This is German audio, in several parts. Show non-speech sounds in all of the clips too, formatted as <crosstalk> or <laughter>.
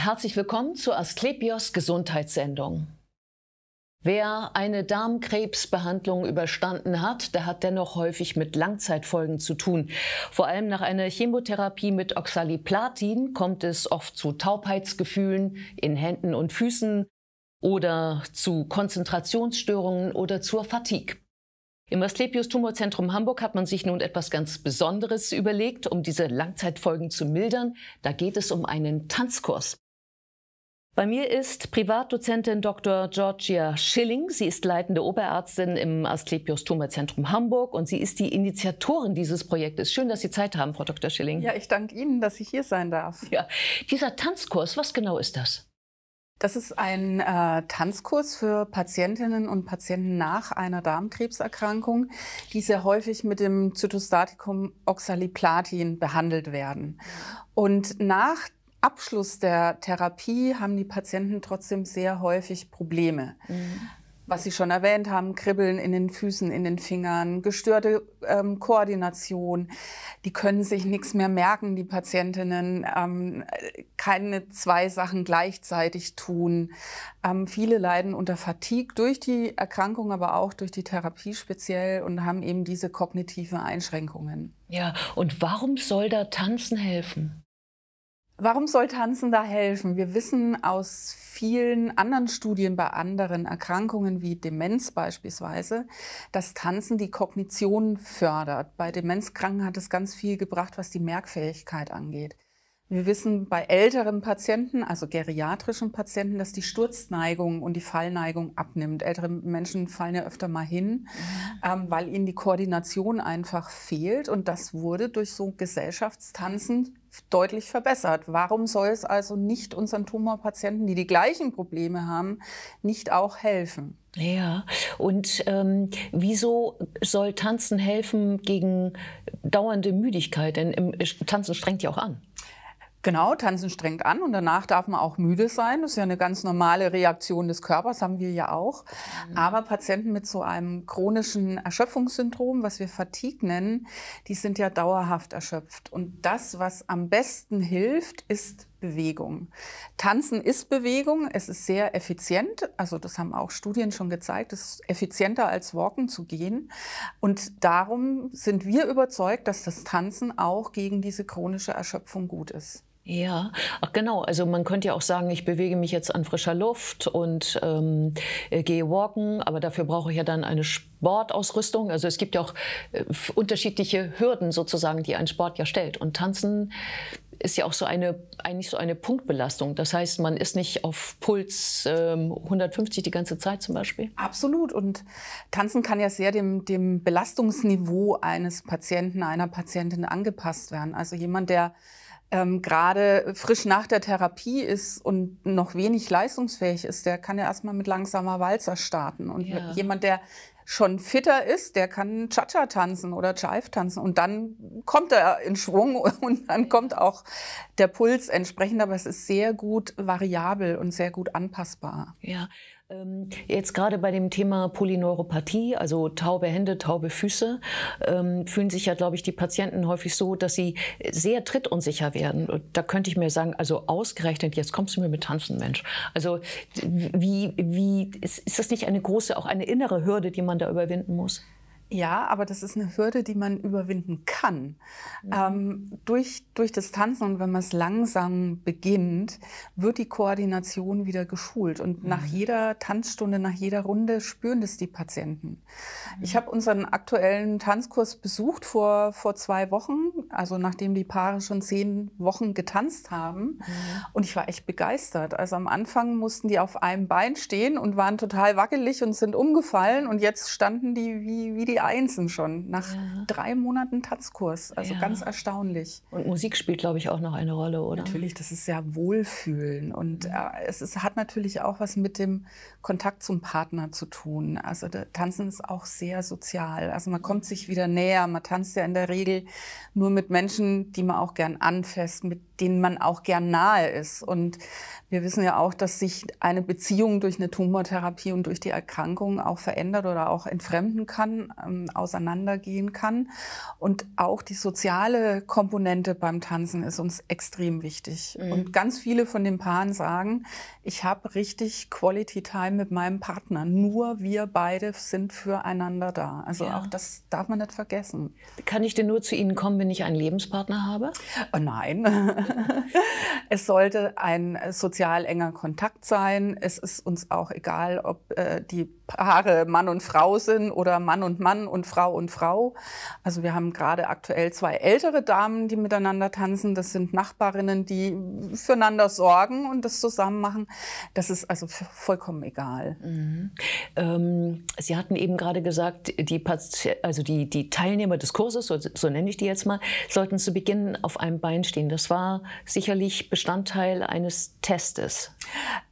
Herzlich willkommen zur Asklepios Gesundheitssendung. Wer eine Darmkrebsbehandlung überstanden hat, der hat dennoch häufig mit Langzeitfolgen zu tun. Vor allem nach einer Chemotherapie mit Oxaliplatin kommt es oft zu Taubheitsgefühlen in Händen und Füßen oder zu Konzentrationsstörungen oder zur Fatigue. Im Asklepios Tumorzentrum Hamburg hat man sich nun etwas ganz Besonderes überlegt, um diese Langzeitfolgen zu mildern. Da geht es um einen Tanzkurs. Bei mir ist Privatdozentin Dr. Georgia Schilling. Sie ist leitende Oberärztin im Asklepios Tumorzentrum Hamburg und sie ist die Initiatorin dieses Projektes. Schön, dass Sie Zeit haben, Frau Dr. Schilling. Ja, ich danke Ihnen, dass ich hier sein darf. Ja, dieser Tanzkurs, was genau ist das? Das ist ein äh, Tanzkurs für Patientinnen und Patienten nach einer Darmkrebserkrankung, die sehr häufig mit dem Zytostatikum Oxaliplatin behandelt werden. Und nach Abschluss der Therapie haben die Patienten trotzdem sehr häufig Probleme. Mhm was Sie schon erwähnt haben, Kribbeln in den Füßen, in den Fingern, gestörte ähm, Koordination. Die können sich nichts mehr merken, die Patientinnen, ähm, keine zwei Sachen gleichzeitig tun. Ähm, viele leiden unter Fatigue durch die Erkrankung, aber auch durch die Therapie speziell und haben eben diese kognitive Einschränkungen. Ja, und warum soll da Tanzen helfen? Warum soll Tanzen da helfen? Wir wissen aus vielen anderen Studien bei anderen Erkrankungen wie Demenz beispielsweise, dass Tanzen die Kognition fördert. Bei Demenzkranken hat es ganz viel gebracht, was die Merkfähigkeit angeht. Wir wissen bei älteren Patienten, also geriatrischen Patienten, dass die Sturzneigung und die Fallneigung abnimmt. Ältere Menschen fallen ja öfter mal hin, mhm. ähm, weil ihnen die Koordination einfach fehlt. Und das wurde durch so Gesellschaftstanzen deutlich verbessert. Warum soll es also nicht unseren Tumorpatienten, die die gleichen Probleme haben, nicht auch helfen? Ja, und ähm, wieso soll Tanzen helfen gegen dauernde Müdigkeit? Denn im, Tanzen strengt ja auch an. Genau, tanzen strengt an und danach darf man auch müde sein. Das ist ja eine ganz normale Reaktion des Körpers, haben wir ja auch. Mhm. Aber Patienten mit so einem chronischen Erschöpfungssyndrom, was wir Fatigue nennen, die sind ja dauerhaft erschöpft. Und das, was am besten hilft, ist Bewegung. Tanzen ist Bewegung, es ist sehr effizient, also das haben auch Studien schon gezeigt, es ist effizienter als Walken zu gehen. Und darum sind wir überzeugt, dass das Tanzen auch gegen diese chronische Erschöpfung gut ist. Ja, ach genau. Also man könnte ja auch sagen, ich bewege mich jetzt an frischer Luft und ähm, äh, gehe walken, aber dafür brauche ich ja dann eine Sportausrüstung. Also es gibt ja auch äh, unterschiedliche Hürden sozusagen, die ein Sport ja stellt. Und Tanzen ist ja auch so eine, eigentlich so eine Punktbelastung. Das heißt, man ist nicht auf Puls ähm, 150 die ganze Zeit zum Beispiel. Absolut. Und Tanzen kann ja sehr dem, dem Belastungsniveau eines Patienten, einer Patientin angepasst werden. Also jemand, der ähm, gerade frisch nach der Therapie ist und noch wenig leistungsfähig ist, der kann ja erstmal mit langsamer Walzer starten. Und ja. jemand, der schon fitter ist, der kann Cha-Cha tanzen oder Jive tanzen und dann kommt er in Schwung <laughs> und dann kommt auch der Puls entsprechend, aber es ist sehr gut variabel und sehr gut anpassbar. Ja, jetzt gerade bei dem Thema Polyneuropathie, also taube Hände, taube Füße, ähm, fühlen sich ja, glaube ich, die Patienten häufig so, dass sie sehr trittunsicher werden. Und da könnte ich mir sagen, also ausgerechnet, jetzt kommst du mir mit Tanzen, Mensch. Also wie, wie ist, ist das nicht eine große, auch eine innere Hürde, die man da überwinden muss? Ja, aber das ist eine Hürde, die man überwinden kann. Mhm. Ähm, durch, durch das Tanzen und wenn man es langsam beginnt, wird die Koordination wieder geschult. Und mhm. nach jeder Tanzstunde, nach jeder Runde spüren das die Patienten. Mhm. Ich habe unseren aktuellen Tanzkurs besucht vor, vor zwei Wochen, also nachdem die Paare schon zehn Wochen getanzt haben. Mhm. Und ich war echt begeistert. Also am Anfang mussten die auf einem Bein stehen und waren total wackelig und sind umgefallen. Und jetzt standen die wie, wie die Einsen schon nach ja. drei Monaten Tanzkurs. Also ja. ganz erstaunlich. Und Musik spielt, glaube ich, auch noch eine Rolle, oder? Natürlich, das ist ja Wohlfühlen. Und äh, es ist, hat natürlich auch was mit dem Kontakt zum Partner zu tun. Also Tanzen ist auch sehr sozial. Also man kommt sich wieder näher. Man tanzt ja in der Regel nur mit Menschen, die man auch gern anfasst, mit denen man auch gern nahe ist. Und wir wissen ja auch, dass sich eine Beziehung durch eine Tumortherapie und durch die Erkrankung auch verändert oder auch entfremden kann. ähm, auseinandergehen kann. Und auch die soziale Komponente beim Tanzen ist uns extrem wichtig. Mhm. Und ganz viele von den Paaren sagen, ich habe richtig Quality Time mit meinem Partner. Nur wir beide sind füreinander da. Also ja. auch das darf man nicht vergessen. Kann ich denn nur zu Ihnen kommen, wenn ich einen Lebenspartner habe? Oh nein. <laughs> es sollte ein sozial enger Kontakt sein. Es ist uns auch egal, ob äh, die Paare Mann und Frau sind oder Mann und Mann und Frau und Frau. Also wir haben gerade aktuell zwei ältere Damen, die miteinander tanzen. Das sind Nachbarinnen, die füreinander sorgen und das zusammen machen. Das ist also vollkommen egal. Mhm. Ähm, Sie hatten eben gerade gesagt, die, also die, die Teilnehmer des Kurses, so, so nenne ich die jetzt mal, sollten zu Beginn auf einem Bein stehen. Das war sicherlich Bestandteil eines Testes.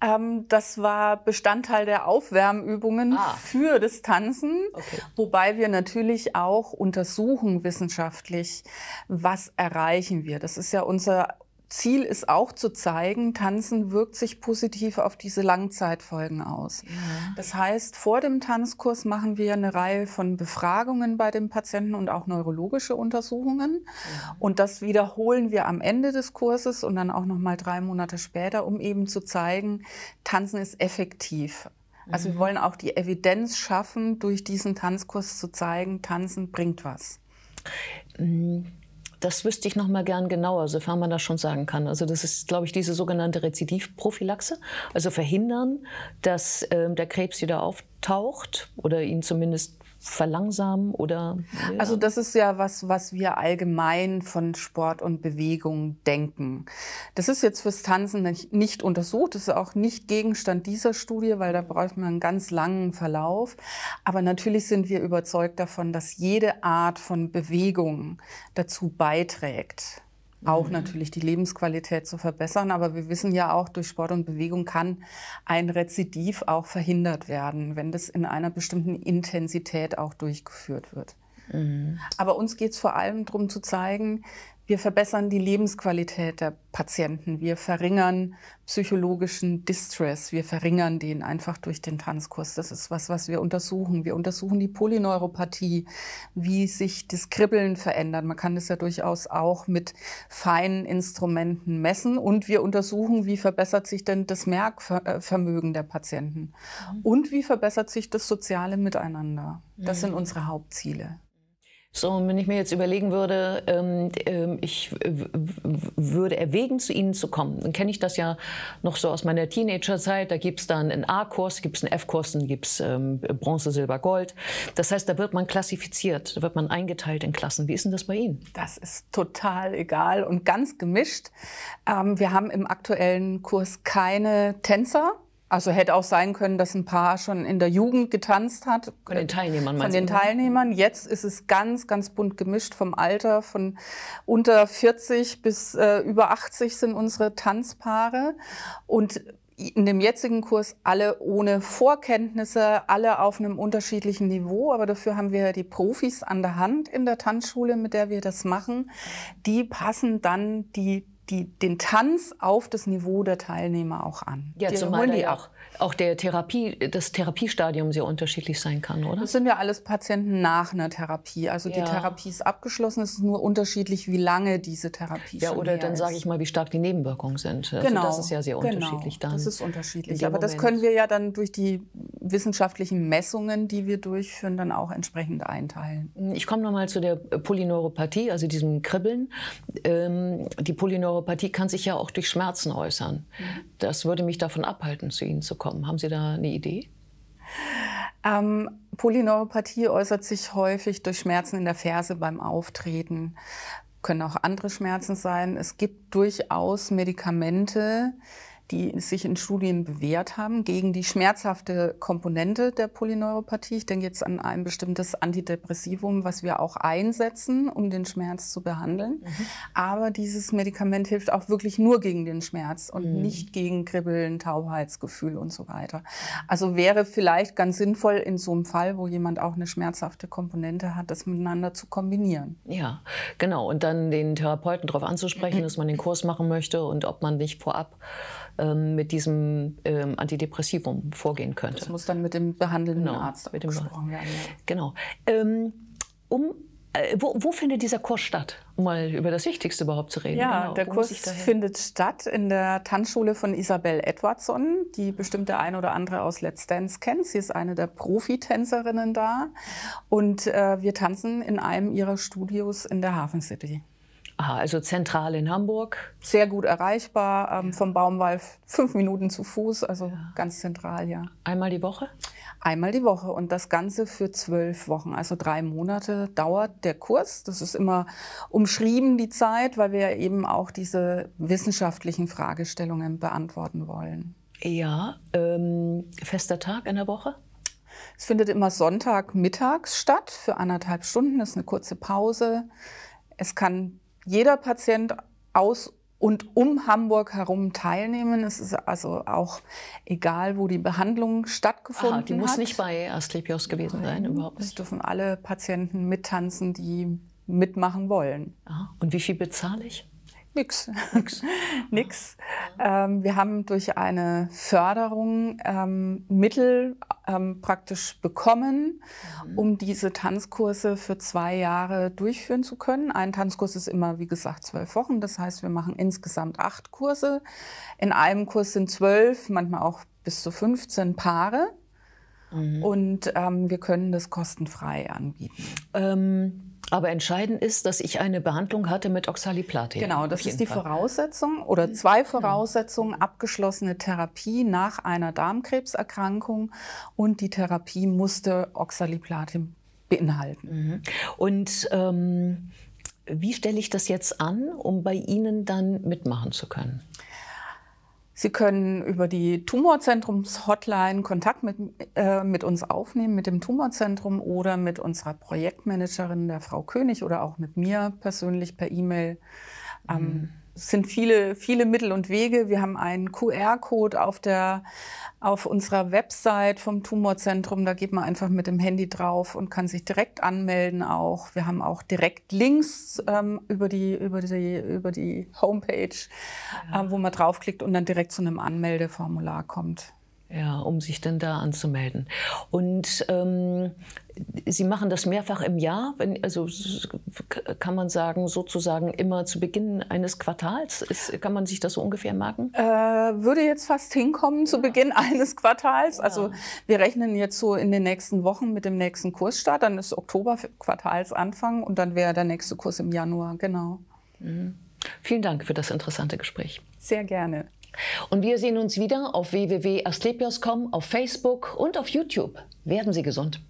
Ähm, das war Bestandteil der Aufwärmübungen ah. für das Tanzen, okay. wobei wir natürlich auch untersuchen wissenschaftlich, was erreichen wir. Das ist ja unser Ziel ist auch zu zeigen, Tanzen wirkt sich positiv auf diese Langzeitfolgen aus. Ja. Das heißt, vor dem Tanzkurs machen wir eine Reihe von Befragungen bei den Patienten und auch neurologische Untersuchungen. Ja. Und das wiederholen wir am Ende des Kurses und dann auch noch mal drei Monate später, um eben zu zeigen, Tanzen ist effektiv. Also mhm. wir wollen auch die Evidenz schaffen, durch diesen Tanzkurs zu zeigen, Tanzen bringt was. Mhm. Das wüsste ich noch mal gern genauer, sofern man das schon sagen kann. Also das ist, glaube ich, diese sogenannte Rezidivprophylaxe, also verhindern, dass äh, der Krebs wieder auftaucht oder ihn zumindest verlangsamen oder? Ja. Also das ist ja was, was wir allgemein von Sport und Bewegung denken. Das ist jetzt fürs Tanzen nicht, untersucht, das ist auch nicht Gegenstand dieser Studie, weil da braucht man einen ganz langen Verlauf. Aber natürlich sind wir überzeugt davon, dass jede Art von Bewegung dazu beiträgt, auch mhm. natürlich die Lebensqualität zu verbessern. Aber wir wissen ja auch, durch Sport und Bewegung kann ein Rezidiv auch verhindert werden, wenn das in einer bestimmten Intensität auch durchgeführt wird. Mhm. Aber uns geht es vor allem darum zu zeigen, wir verbessern die Lebensqualität der Patienten. Wir verringern psychologischen Distress. Wir verringern den einfach durch den Tanzkurs. Das ist was, was wir untersuchen. Wir untersuchen die Polyneuropathie, wie sich das Kribbeln verändert. Man kann das ja durchaus auch mit feinen Instrumenten messen. Und wir untersuchen, wie verbessert sich denn das Merkvermögen der Patienten. Mhm. Und wie verbessert sich das soziale Miteinander. Das sind mhm. unsere Hauptziele. So, und wenn ich mir jetzt überlegen würde, ähm, äh, ich würde erwägen, zu Ihnen zu kommen, dann kenne ich das ja noch so aus meiner Teenagerzeit. Da gibt es dann einen A-Kurs, gibt es einen F-Kurs, dann gibt es ähm, Bronze, Silber, Gold. Das heißt, da wird man klassifiziert, da wird man eingeteilt in Klassen. Wie ist denn das bei Ihnen? Das ist total egal und ganz gemischt. Ähm, wir haben im aktuellen Kurs keine Tänzer. Also hätte auch sein können, dass ein Paar schon in der Jugend getanzt hat. Von den Teilnehmern Von den Teilnehmern. Jetzt ist es ganz, ganz bunt gemischt vom Alter. Von unter 40 bis äh, über 80 sind unsere Tanzpaare. Und in dem jetzigen Kurs alle ohne Vorkenntnisse, alle auf einem unterschiedlichen Niveau. Aber dafür haben wir die Profis an der Hand in der Tanzschule, mit der wir das machen. Die passen dann die die, den Tanz auf das Niveau der Teilnehmer auch an. Ja, die zumal die auch, auch der Therapie, das Therapiestadium sehr unterschiedlich sein kann, oder? Das sind ja alles Patienten nach einer Therapie. Also ja. die Therapie ist abgeschlossen, es ist nur unterschiedlich, wie lange diese Therapie Ja, oder dann sage ich mal, wie stark die Nebenwirkungen sind. Also genau. Das ist ja sehr genau. unterschiedlich dann. Das ist unterschiedlich. Aber das können wir ja dann durch die wissenschaftlichen Messungen, die wir durchführen, dann auch entsprechend einteilen. Ich komme nochmal zu der Polyneuropathie, also diesem Kribbeln. Ähm, die Polyneuropathie kann sich ja auch durch Schmerzen äußern. Mhm. Das würde mich davon abhalten, zu Ihnen zu kommen. Haben Sie da eine Idee? Ähm, Polyneuropathie äußert sich häufig durch Schmerzen in der Ferse beim Auftreten. Können auch andere Schmerzen sein. Es gibt durchaus Medikamente, die sich in Studien bewährt haben gegen die schmerzhafte Komponente der Polyneuropathie. Ich denke jetzt an ein bestimmtes Antidepressivum, was wir auch einsetzen, um den Schmerz zu behandeln. Mhm. Aber dieses Medikament hilft auch wirklich nur gegen den Schmerz und mhm. nicht gegen Kribbeln, Taubheitsgefühl und so weiter. Also wäre vielleicht ganz sinnvoll in so einem Fall, wo jemand auch eine schmerzhafte Komponente hat, das miteinander zu kombinieren. Ja, genau. Und dann den Therapeuten darauf anzusprechen, <clears throat> dass man den Kurs machen möchte und ob man nicht vorab ähm, mit diesem ähm, Antidepressivum vorgehen könnte. Das muss dann mit dem behandelnden Genau, Arzt mit dem- besprochen werden. Genau. Ähm, um, äh, wo, wo findet dieser Kurs statt? Um mal über das Wichtigste überhaupt zu reden. Ja, Genau, der wo Kurs findet statt in der Tanzschule von Isabel Edwardson, die bestimmt der ein oder andere aus Let's Dance kennt. Sie ist eine der Profitänzerinnen da und äh, wir tanzen in einem ihrer Studios in der Hafen City. Aha, also zentral in Hamburg. Sehr gut erreichbar, ähm, vom Baumwall fünf Minuten zu Fuß, also ganz zentral, ja. Einmal die Woche? Einmal die Woche und das Ganze für zwölf Wochen, also drei Monate dauert der Kurs. Das ist immer umschrieben, die Zeit, weil wir ja eben auch diese wissenschaftlichen Fragestellungen beantworten wollen. Ja. Ähm, fester Tag in der Woche? Es findet immer Sonntagmittags statt für anderthalb Stunden. Das ist eine kurze Pause. Es kann jeder Patient aus und um Hamburg herum teilnehmen. Es ist also auch egal, wo die Behandlung stattgefunden Aha, die muss hat. nicht bei Asklepios gewesen sein, überhaupt Es nicht. dürfen alle Patienten mittanzen, die mitmachen wollen. Aha. Und wie viel bezahle ich? Nix. <laughs> Nix. Ähm, wir haben durch eine Förderung ähm, Mittel ähm, praktisch bekommen, um diese Tanzkurse für zwei Jahre durchführen zu können. Ein Tanzkurs ist immer, wie gesagt, zwölf Wochen. Das heißt, wir machen insgesamt acht Kurse. In einem Kurs sind zwölf, manchmal auch bis zu 15 Paare. Und ähm, wir können das kostenfrei anbieten. Ähm, aber entscheidend ist, dass ich eine Behandlung hatte mit Oxaliplatin. Genau, das ist die Fall. Voraussetzung oder zwei Voraussetzungen, abgeschlossene Therapie nach einer Darmkrebserkrankung und die Therapie musste Oxaliplatin beinhalten. Und ähm, wie stelle ich das jetzt an, um bei Ihnen dann mitmachen zu können? Sie können über die Tumorzentrums-Hotline Kontakt mit, äh, mit uns aufnehmen, mit dem Tumorzentrum oder mit unserer Projektmanagerin, der Frau König, oder auch mit mir persönlich per E-Mail. Ähm, Es sind viele, viele Mittel und Wege. Wir haben einen QR-Code auf, der, auf unserer Website vom Tumorzentrum. Da geht man einfach mit dem Handy drauf und kann sich direkt anmelden auch. Wir haben auch direkt Links ähm, über, die, über, die, über die Homepage, ähm, wo man draufklickt und dann direkt zu einem Anmeldeformular kommt. Ja, um sich dann da anzumelden. Und ähm, Sie machen das mehrfach im Jahr, wenn, also kann man sagen, sozusagen immer zu Beginn eines Quartals? Ist, kann man sich das so ungefähr merken? Äh, würde jetzt fast hinkommen zu Beginn <laughs> eines Quartals. Also wir rechnen jetzt so in den nächsten Wochen mit dem nächsten Kursstart. Dann ist Oktober Quartalsanfang und dann wäre der nächste Kurs im Januar. Genau. Vielen Dank für das interessante Gespräch. Sehr gerne. Und wir sehen uns wieder auf www.asklepios.com, auf Facebook und auf YouTube. Werden Sie gesund.